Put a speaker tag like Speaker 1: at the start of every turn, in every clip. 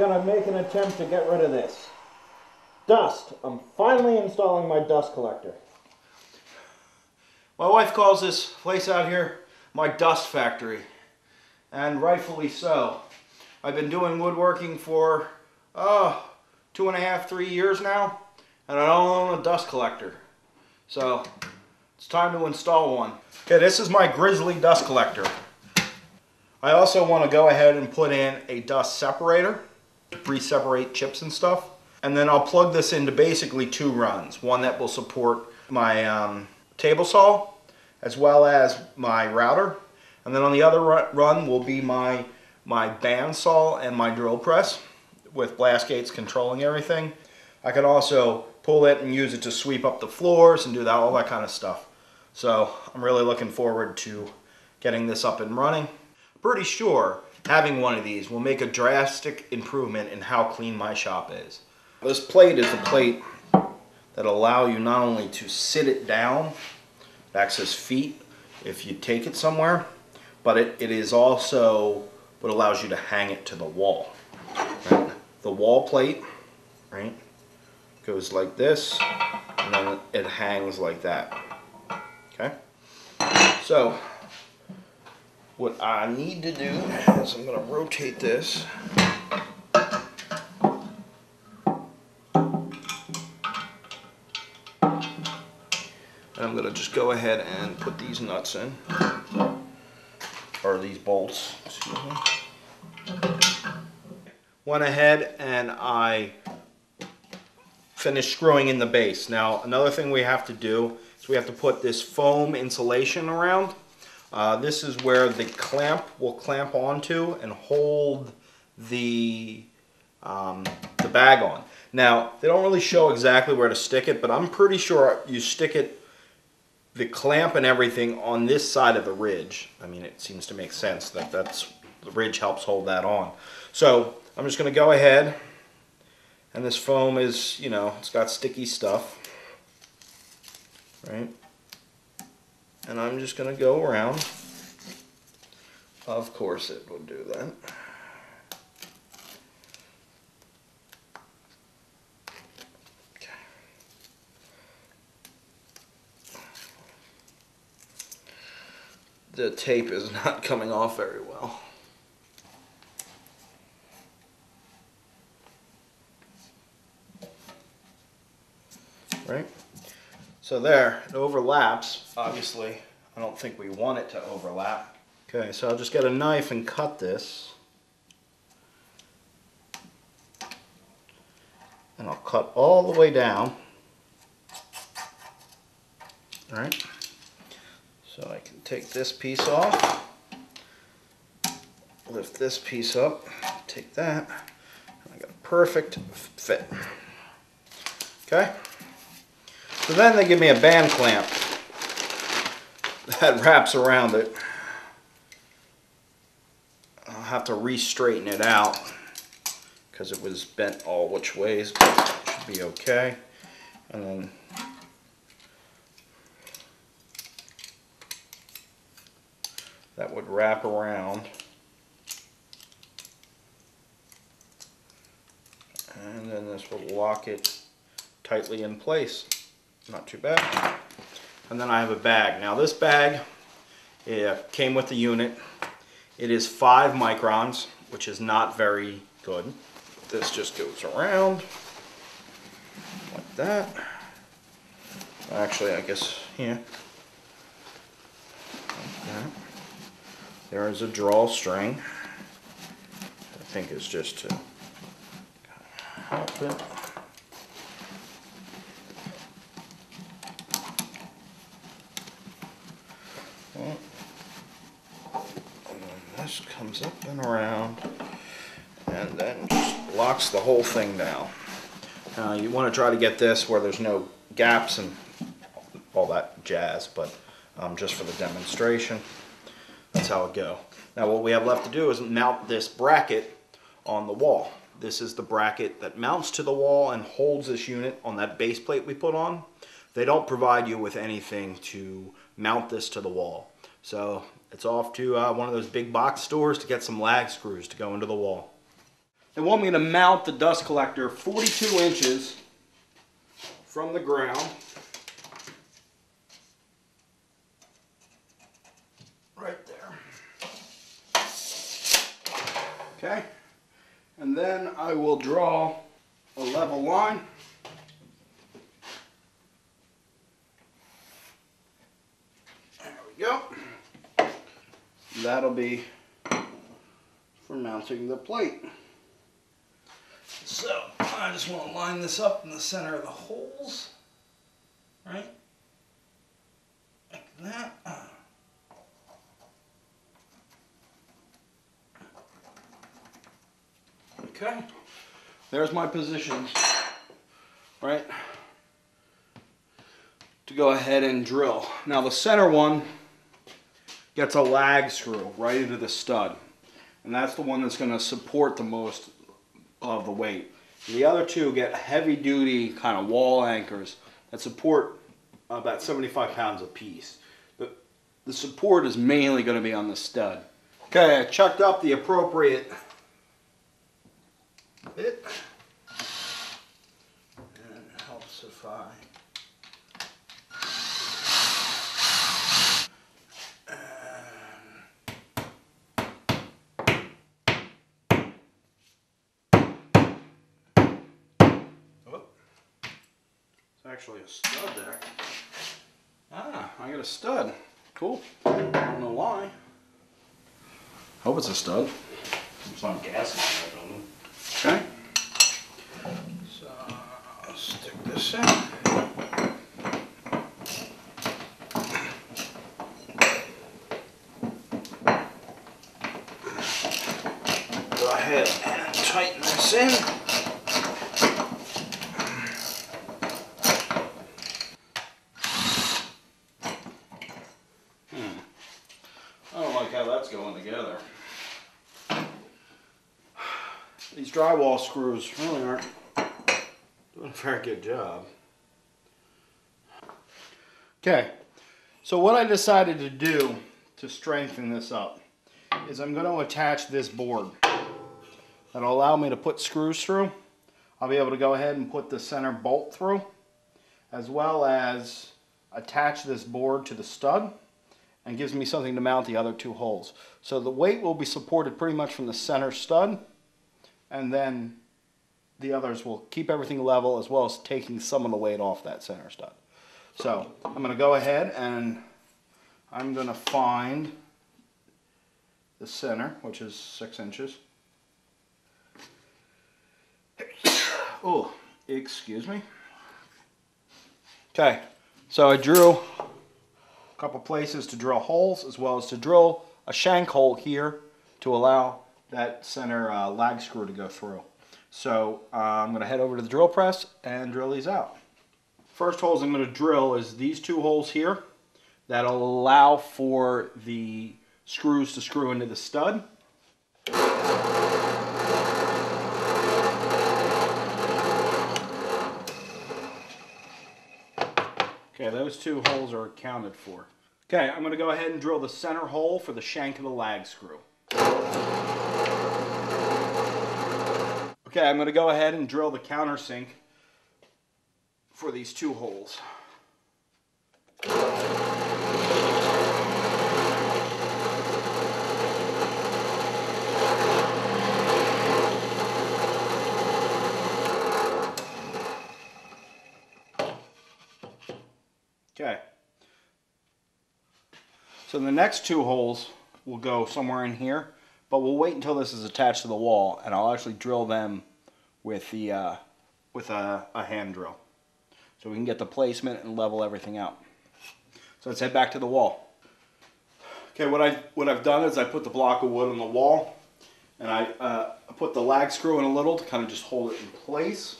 Speaker 1: going to make an attempt to get rid of this. Dust. I'm finally installing my dust collector.
Speaker 2: My wife calls this place out here my dust factory, and rightfully so. I've been doing woodworking for, oh, two and a half, three years now, and I don't own a dust collector. So, it's time to install one. Okay, this is my Grizzly dust collector. I also want to go ahead and put in a dust separator, pre-separate chips and stuff. And then I'll plug this into basically two runs. One that will support my um, table saw as well as my router. And then on the other run will be my, my bandsaw and my drill press with blast gates controlling everything. I can also pull it and use it to sweep up the floors and do that, all that kind of stuff. So I'm really looking forward to getting this up and running. Pretty sure having one of these will make a drastic improvement in how clean my shop is. This plate is a plate that allow you not only to sit it down, access feet if you take it somewhere, but it, it is also what allows you to hang it to the wall. Right? The wall plate, right, goes like this, and then it hangs like that. Okay? So, what I need to do is I'm going to rotate this. And I'm going to just go ahead and put these nuts in. Or these bolts. Went ahead and I finished screwing in the base. Now another thing we have to do is we have to put this foam insulation around. Uh, this is where the clamp will clamp onto and hold the, um, the bag on. Now, they don't really show exactly where to stick it, but I'm pretty sure you stick it, the clamp and everything on this side of the ridge. I mean, it seems to make sense that that's, the ridge helps hold that on. So, I'm just going to go ahead, and this foam is, you know, it's got sticky stuff, right? And I'm just going to go around. Of course it will do that. Okay. The tape is not coming off very well. Right? So there, it overlaps. Obviously, I don't think we want it to overlap. Okay, so I'll just get a knife and cut this. And I'll cut all the way down. Alright. So I can take this piece off. Lift this piece up. Take that. And I got a perfect fit. Okay. So then they give me a band clamp that wraps around it. I'll have to re-straighten it out because it was bent all which ways, but it should be okay. And then that would wrap around. And then this will lock it tightly in place. Not too bad. And then I have a bag. Now this bag it uh, came with the unit. It is five microns, which is not very good. This just goes around like that. Actually, I guess yeah. There is a drawstring. I think it's just to help it. This comes up and around and then just locks the whole thing down. You want to try to get this where there's no gaps and all that jazz, but um, just for the demonstration, that's how it go. Now what we have left to do is mount this bracket on the wall. This is the bracket that mounts to the wall and holds this unit on that base plate we put on. They don't provide you with anything to mount this to the wall. So It's off to uh, one of those big box stores to get some lag screws to go into the wall. They want me to mount the dust collector 42 inches from the ground. Right there. Okay. And then I will draw a level line. There we go. That'll be for mounting the plate. So I just want to line this up in the center of the holes, right? Like that. Uh. Okay, there's my positions, right? To go ahead and drill. Now the center one gets a lag screw right into the stud. And that's the one that's going to support the most of the weight. The other two get heavy duty kind of wall anchors that support about 75 pounds a piece. The, the support is mainly going to be on the stud. Okay, I chucked up the appropriate bit. And it helps if I actually a stud there. Ah, I got a stud. Cool. I don't know why. Hope it's a stud.
Speaker 3: Some gas in there?
Speaker 2: Okay. So I'll stick this in. Go ahead and tighten this in. I don't like how that's going together. These drywall screws really aren't doing a very good job. Okay, so what I decided to do to strengthen this up is I'm going to attach this board that'll allow me to put screws through. I'll be able to go ahead and put the center bolt through as well as attach this board to the stud and gives me something to mount the other two holes. So the weight will be supported pretty much from the center stud and then the others will keep everything level as well as taking some of the weight off that center stud. So I'm going to go ahead and I'm going to find the center, which is six inches. Oh, excuse me. Okay, so I drew couple places to drill holes as well as to drill a shank hole here to allow that center uh, lag screw to go through. So uh, I'm going to head over to the drill press and drill these out. First holes I'm going to drill is these two holes here that'll allow for the screws to screw into the stud. Okay, those two holes are accounted for. Okay, I'm going to go ahead and drill the center hole for the shank of the lag screw. Okay, I'm going to go ahead and drill the countersink for these two holes. Okay. So the next two holes will go somewhere in here, but we'll wait until this is attached to the wall, and I'll actually drill them with the uh, with a, a hand drill, so we can get the placement and level everything out. So let's head back to the wall. Okay, what I what I've done is I put the block of wood on the wall, and I uh, put the lag screw in a little to kind of just hold it in place.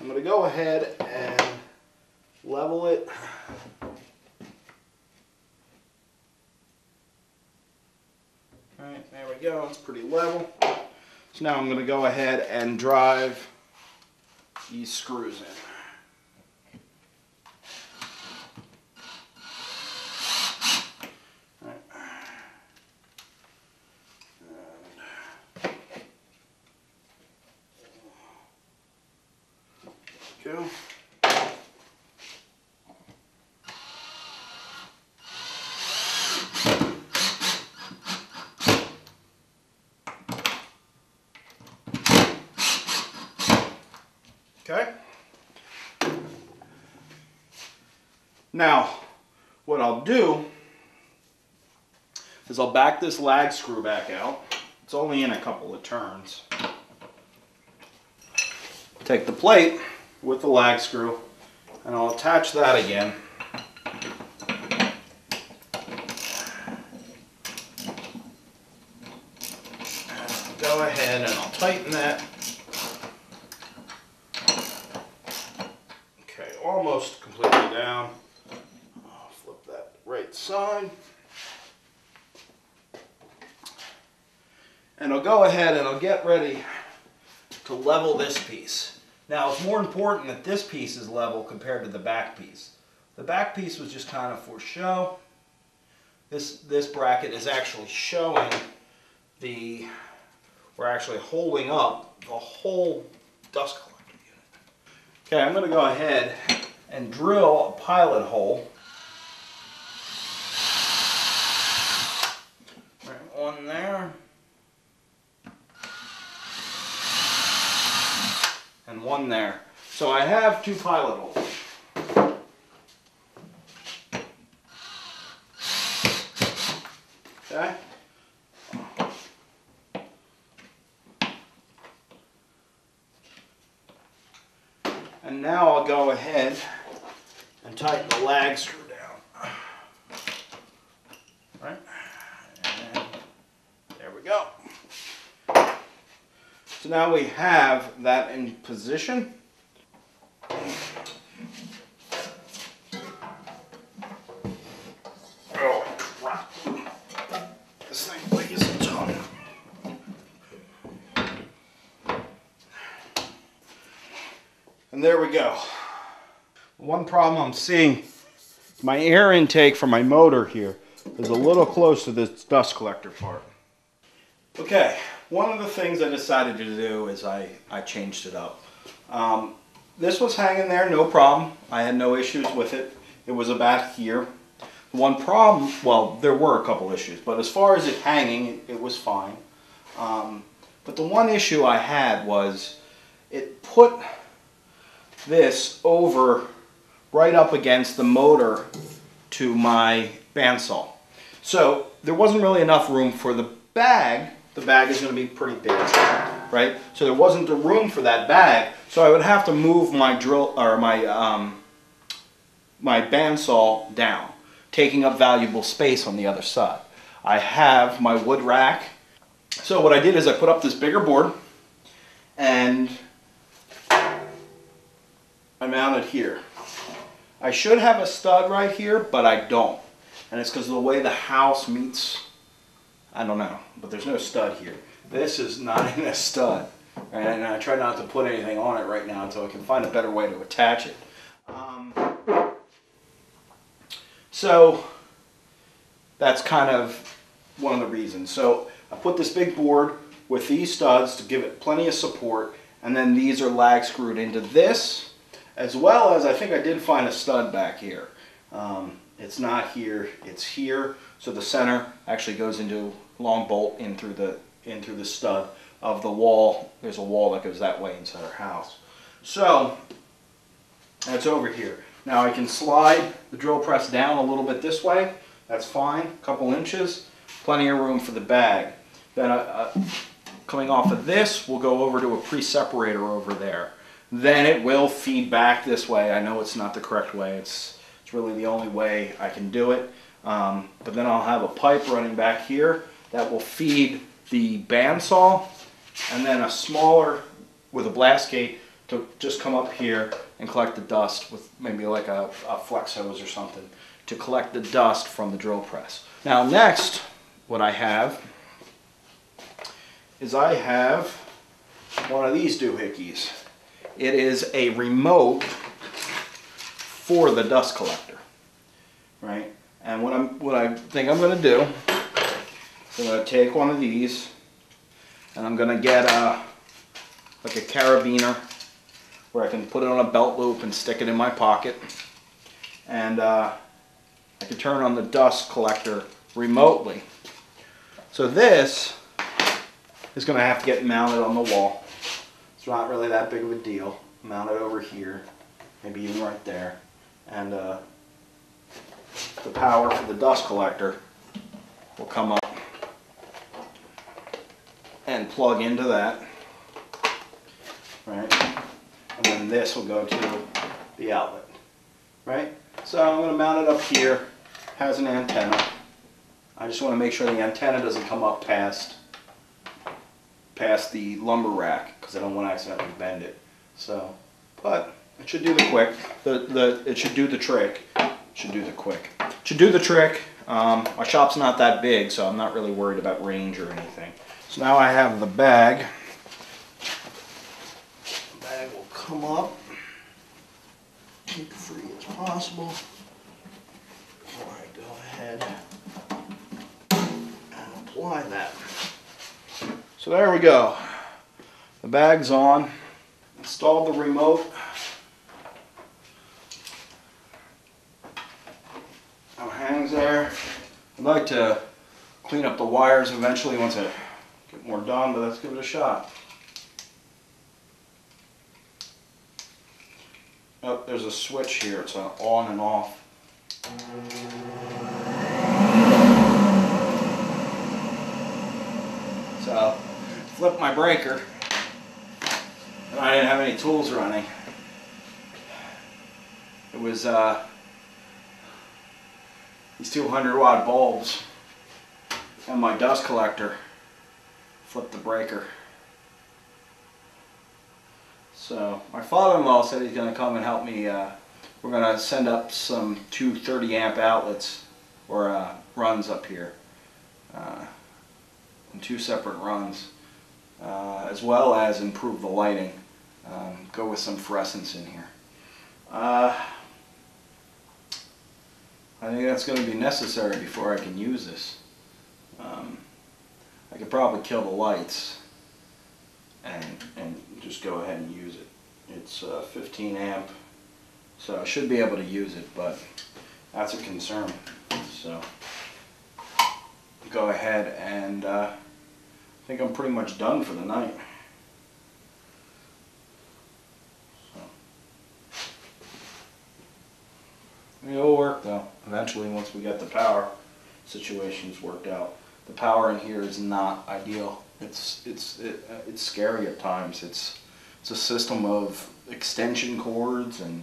Speaker 2: I'm to go ahead and level it. Pretty level. So now I'm going to go ahead and drive these screws in. Alright. go. Okay. Now, what I'll do is I'll back this lag screw back out. It's only in a couple of turns. Take the plate with the lag screw and I'll attach that again. And Go ahead and I'll tighten that. Okay, almost completely down. I'll flip that right And I'll go ahead and I'll get ready to level this piece. Now it's more important that this piece is level compared to the back piece. The back piece was just kind of for show. This, this bracket is actually showing the, we're actually holding up the whole dust collector unit. Okay, I'm gonna go ahead and drill a pilot hole. Right, one there. and one there. So I have two pilot holes. Okay. And now I'll go ahead and tighten the lag screw down. Right? And there we go. So now we have that in position. Oh, crap. This thing weighs a ton. And there we go. One problem I'm seeing, my air intake for my motor here is a little close to this dust collector part. Okay, one of the things I decided to do is I, I changed it up. Um, this was hanging there, no problem. I had no issues with it. It was about here. One problem, well, there were a couple issues, but as far as it hanging, it, was fine. Um, but the one issue I had was it put this over right up against the motor to my bandsaw. So there wasn't really enough room for the bag. The bag is going to be pretty big, right? So there wasn't the room for that bag. So I would have to move my drill or my um, my bandsaw down, taking up valuable space on the other side. I have my wood rack. So what I did is I put up this bigger board and I mounted here. I should have a stud right here, but I don't. And it's because of the way the house meets, I don't know, but there's no stud here. This is not in a stud. And I try not to put anything on it right now until I can find a better way to attach it. Um, so that's kind of one of the reasons. So I put this big board with these studs to give it plenty of support, and then these are lag screwed into this, as well as I think I did find a stud back here. Um, it's not here, it's here. So the center actually goes into long bolt in through the in through the stud of the wall. There's a wall that goes that way inside our house. So that's over here. Now I can slide the drill press down a little bit this way. That's fine, a couple inches. Plenty of room for the bag. Then uh, uh, coming off of this, we'll go over to a pre-separator over there. Then it will feed back this way. I know it's not the correct way. It's, it's really the only way I can do it. Um, but then I'll have a pipe running back here that will feed the bandsaw and then a smaller with a blast gate to just come up here and collect the dust with maybe like a, a flex hose or something to collect the dust from the drill press. Now next, what I have is I have one of these doohickeys. It is a remote for the dust collector, right? And what I'm what I think I'm going to do is I'm going to take one of these and I'm going to get a like a carabiner where I can put it on a belt loop and stick it in my pocket. And uh, I can turn on the dust collector remotely. So this is going to have to get mounted on the wall. It's not really that big of a deal. Mount it over here, maybe even right there. And uh, the power for the dust collector will come up and plug into that. Right? And then this will go to the outlet. Right? So I'm going to mount it up here. Has an antenna. I just want to make sure the antenna doesn't come up past past the lumber rack because I don't want to accidentally bend it. So, but it should do the quick. The the it should do the trick. It should do the quick. It should do the trick. Um, my shop's not that big, so I'm not really worried about range or anything. So now I have the bag. The bag will come up. Keep free as possible. Before I go ahead and apply that. So there we go. The bag's on. Installed the remote. Now it hangs there. I'd like to clean up the wires eventually once I get more done, but let's give it a shot. Oh, there's a switch here. It's an on and off. So, flip my breaker. And I didn't have any tools running. It was uh, these 200 watt bulbs and my dust collector flipped the breaker. So my father-in-law said he's going to come and help me. Uh, we're going to send up some two 30 amp outlets or uh, runs up here. Uh, two separate runs. Uh, as well as improve the lighting. Um, go with some fluorescents in here. Uh, I think that's going to be necessary before I can use this. Um, I could probably kill the lights and, and just go ahead and use it. It's uh, 15 amp, so I should be able to use it, but that's a concern. So go ahead and uh, I think I'm pretty much done for the night. It'll work though, eventually once we get the power situations worked out. The power in here is not ideal. It's, it's, it, uh, it's scary at times. It's, it's a system of extension cords and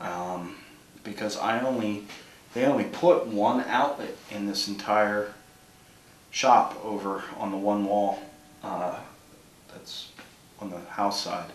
Speaker 2: um, because I only, they only put one outlet in this entire shop over on the one wall uh, that's on the house side.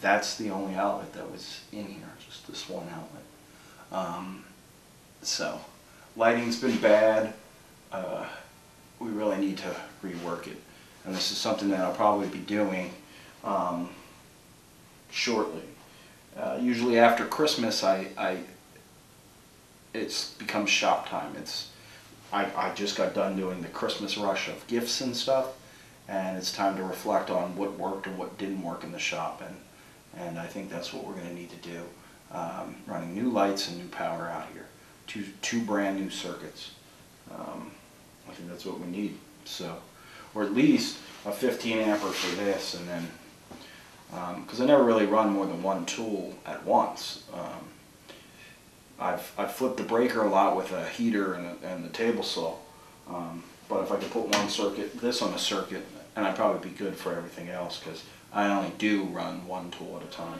Speaker 2: That's the only outlet that was in here, just this one outlet. Um, so, lighting's been bad. Uh, we really need to rework it. And this is something that I'll probably be doing um, shortly. Uh, usually after Christmas, I, I it's becomes shop time. It's I, I just got done doing the Christmas rush of gifts and stuff, and it's time to reflect on what worked and what didn't work in the shop, and and I think that's what we're going to need to do. Um, running new lights and new power out here, two two brand new circuits. Um, I think that's what we need. So, or at least a 15 amper for this, and then because um, I never really run more than one tool at once. Um, I've, I've flipped the breaker a lot with a heater and, a, and the table saw. Um, but if I could put one circuit, this on a circuit, and I'd probably be good for everything else because I only do run one tool at a time.